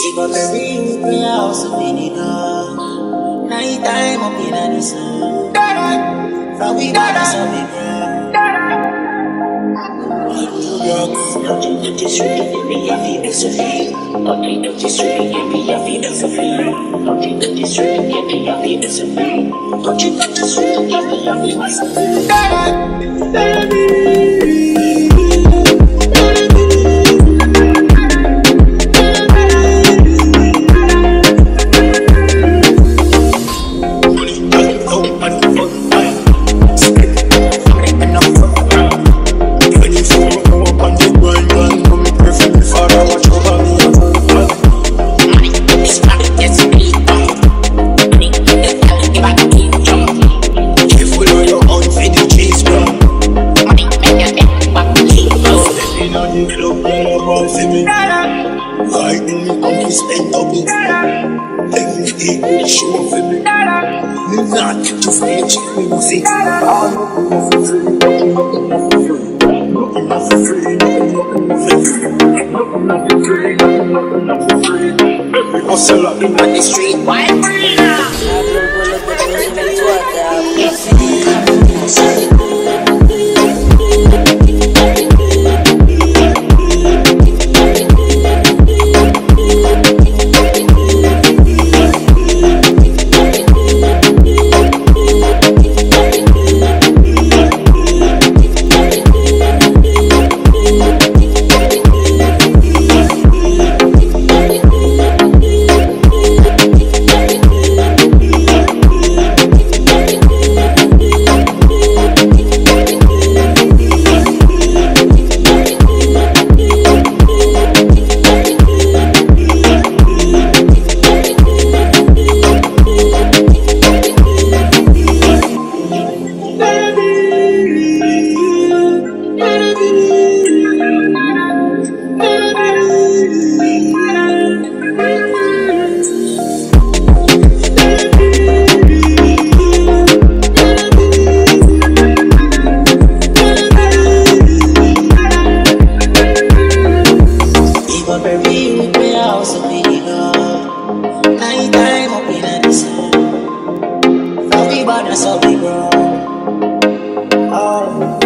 Iba baby, me house of vinegar. Night time up in the sun. From we got us on the ground. Nothing to this really, me I feel it's a feel. Nothing to this really, me I feel it's a feel. Nothing to this really, me I feel it's a feel. Nothing to this really, me I feel it's a Hustle up in the street, why free me, but that's how we grow. Oh.